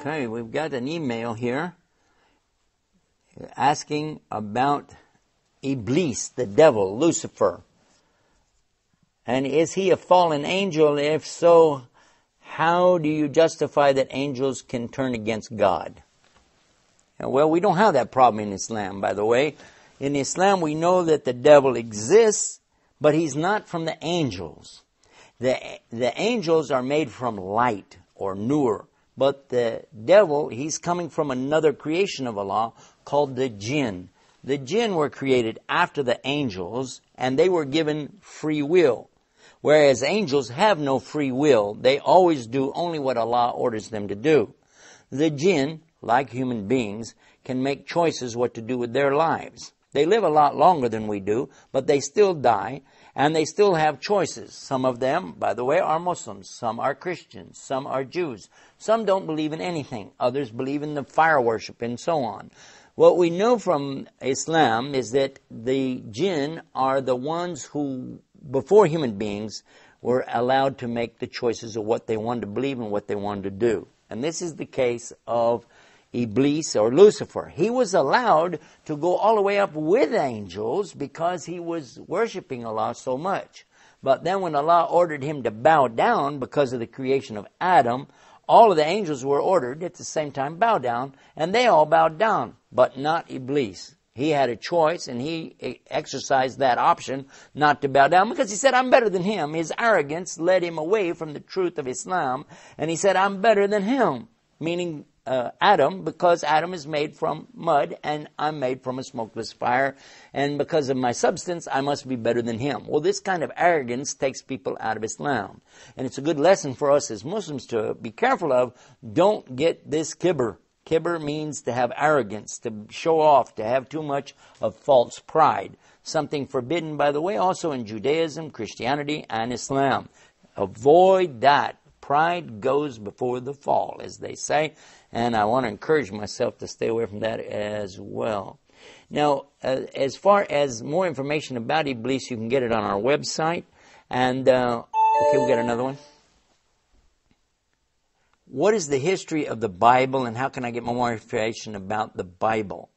Okay, we've got an email here asking about Iblis, the devil, Lucifer. And is he a fallen angel? If so, how do you justify that angels can turn against God? Well, we don't have that problem in Islam, by the way. In Islam, we know that the devil exists, but he's not from the angels. The, the angels are made from light or nur, but the devil, he's coming from another creation of Allah called the jinn. The jinn were created after the angels, and they were given free will. Whereas angels have no free will. They always do only what Allah orders them to do. The jinn, like human beings, can make choices what to do with their lives. They live a lot longer than we do, but they still die, and they still have choices. Some of them, by the way, are Muslims. Some are Christians. Some are Jews. Some don't believe in anything. Others believe in the fire worship and so on. What we know from Islam is that the jinn are the ones who, before human beings, were allowed to make the choices of what they wanted to believe and what they wanted to do. And this is the case of Iblis or Lucifer. He was allowed to go all the way up with angels because he was worshiping Allah so much. But then when Allah ordered him to bow down because of the creation of Adam, all of the angels were ordered at the same time bow down, and they all bowed down, but not Iblis. He had a choice and he exercised that option not to bow down because he said, I'm better than him. His arrogance led him away from the truth of Islam and he said, I'm better than him, meaning uh, Adam because Adam is made from mud and I'm made from a smokeless fire. And because of my substance, I must be better than him. Well, this kind of arrogance takes people out of Islam. And it's a good lesson for us as Muslims to be careful of. Don't get this kibber. Kibber means to have arrogance, to show off, to have too much of false pride. Something forbidden, by the way, also in Judaism, Christianity, and Islam. Avoid that. Pride goes before the fall, as they say and I want to encourage myself to stay away from that as well. Now, uh, as far as more information about Iblis, you can get it on our website. And, uh, okay, we got another one. What is the history of the Bible and how can I get more information about the Bible?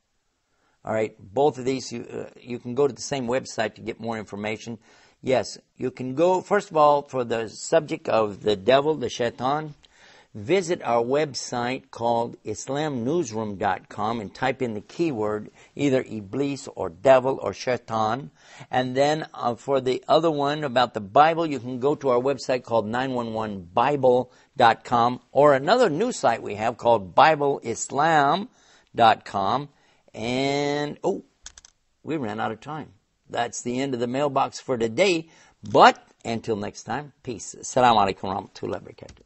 All right, both of these, you, uh, you can go to the same website to get more information. Yes, you can go, first of all, for the subject of the devil, the shaitan, visit our website called islamnewsroom.com and type in the keyword either Iblis or devil or shaitan. And then uh, for the other one about the Bible, you can go to our website called 911bible.com or another new site we have called bibleislam.com. And, oh, we ran out of time. That's the end of the mailbox for today. But until next time, peace. Assalamu alaikum warahmatullahi wabarakatuh.